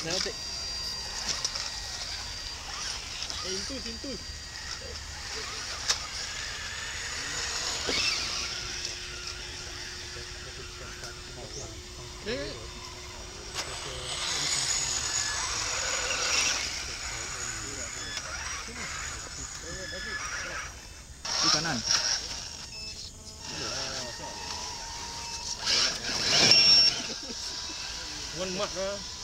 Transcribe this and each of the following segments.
Jangan otik Eh, intul, intul Di kanan. One more, lah.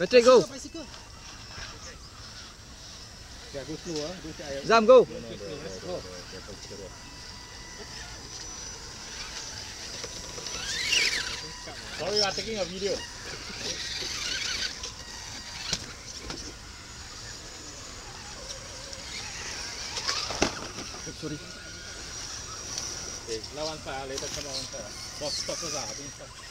Go. Yeah, go slow. Go slow. Zam go. Sorry, we are taking a video. Sorry. Okay, side. ah, Later come on side. ah. Stop, stop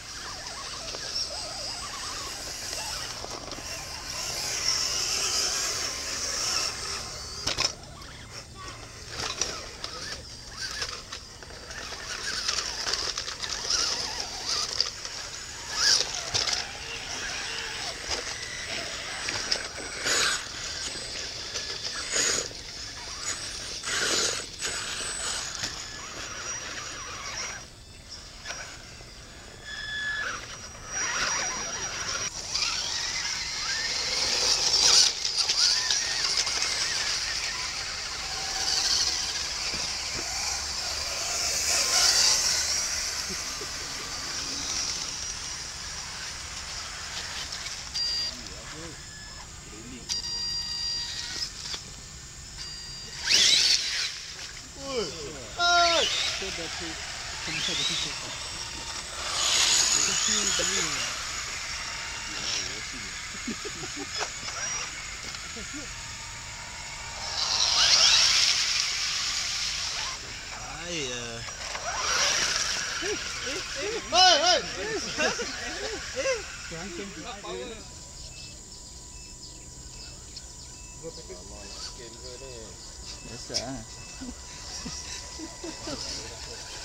first ah. I think stop. Biasa. ah.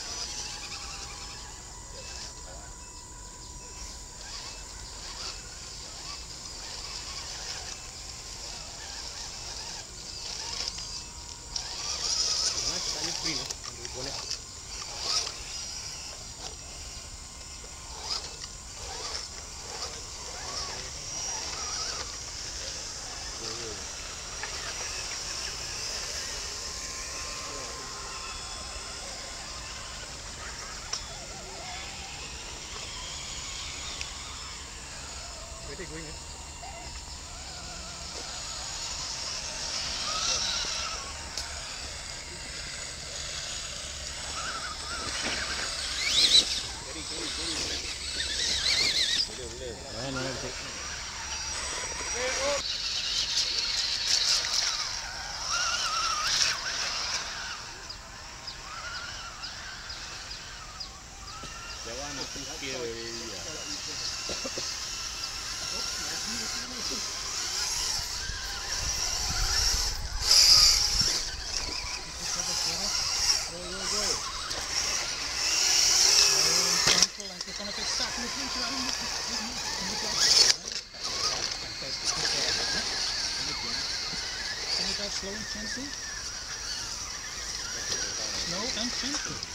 Mấy they going? ấy. Boleh, boleh. That one is too scary already. slow and gentle. Slow and gentle.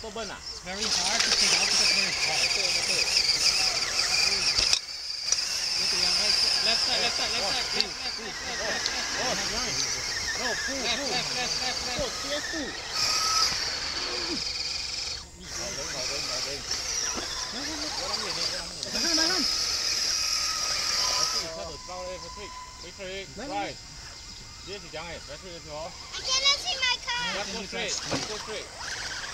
po ba na? Ah. Very hard to take out because very hard. Ito, ito. Ito yan, right. Left side, left side, left side. Left, left, left, left, left, left. Oh, that's right. No, pull, left, pull. Left, left, left, left. Pull, yes, pull. Nahan, nahan, nahan. Let's see, let's go for three. Three, three, right. This is Jiang, let's see this one. I cannot see my car. Let's go straight, let's go straight.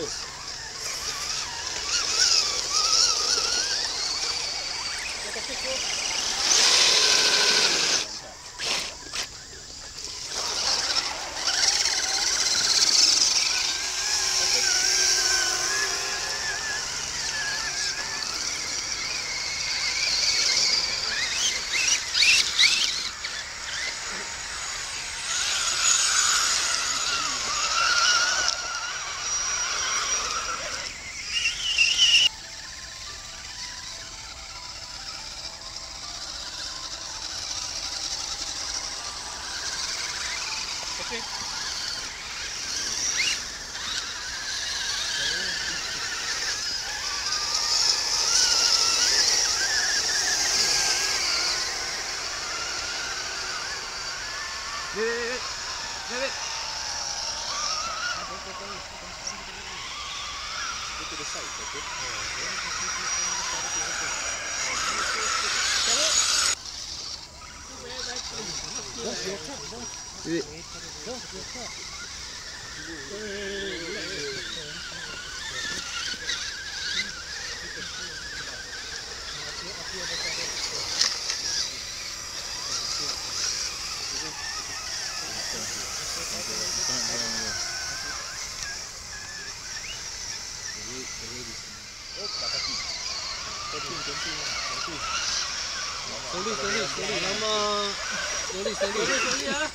Yes. Thank you. Wait, wait, wait, wait, wait. Look at the side, okay? Yeah. Sorry, sorry, sorry. Lama. Sorry, sorry. Sorry, sorry. Ah.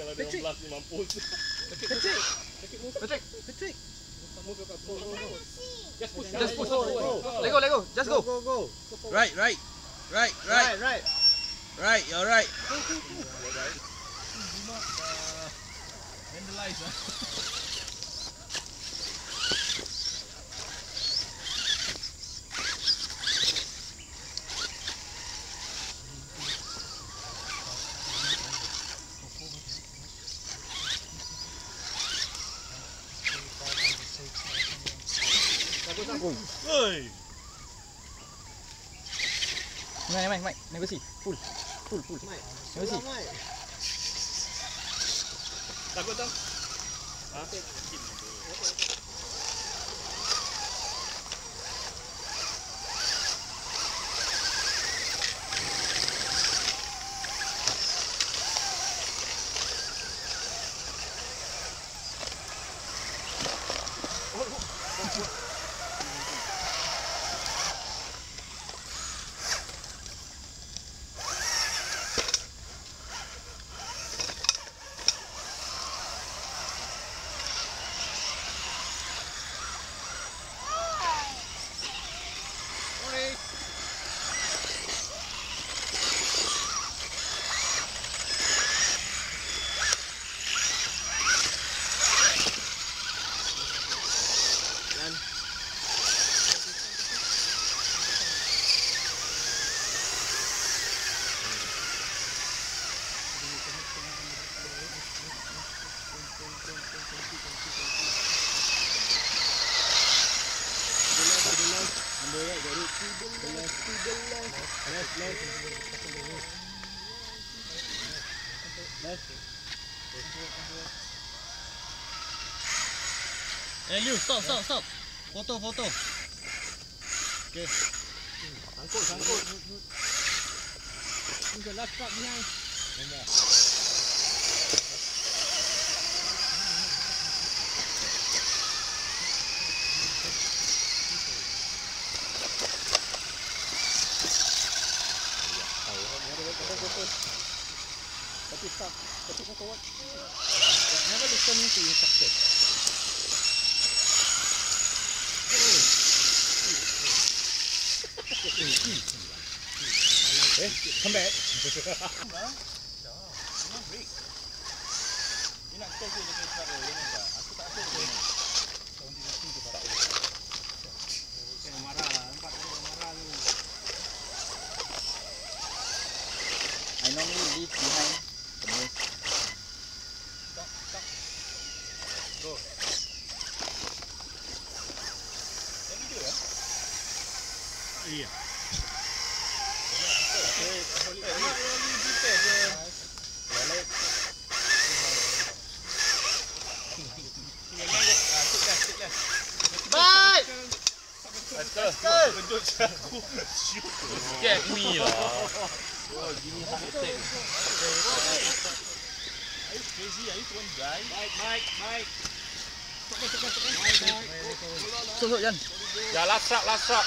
Kalau dia orang belas ni mampus. Patrick, Just push. just push. Let go, let go. Just go. Go, go. Right, right, right, right, right. right. You're right. Vandalize ah. Hang besi. Full. Full, full. Mai. Hang besi. Takut tak? Ha? Ah. Eh, Liu, stop, stop, stop. Foto, foto. Okay. Sangkut, sangkut. The last part behind. Eh, come back. Dia nak test dia dengan suara dia ni tak? Aku tak tahu dia ni. Tahun dia mesti dia tak tahu. Kena marah lah. Nampak tadi dia marah tu. I normally leave behind the most. Stop, stop. Go. Yang video eh? Iya. Eh, Kejut aku. Get me lah. Are you crazy? Are you going to die? Mike, Mike, Mike. So so Yan. Ya, last shot, last shot.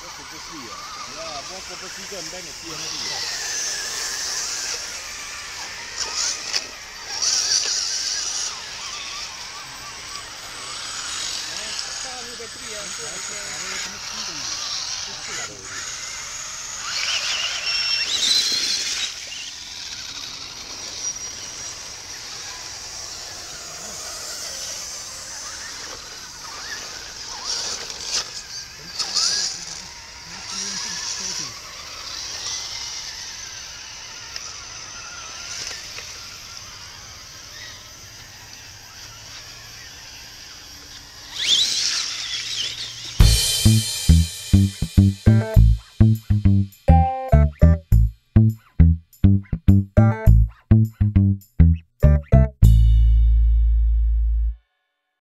那是不稀呀，呀，不过不稀，根本就稀罕不起来。哎，大路的水呀，你来说，那个什么汤豆，就是了。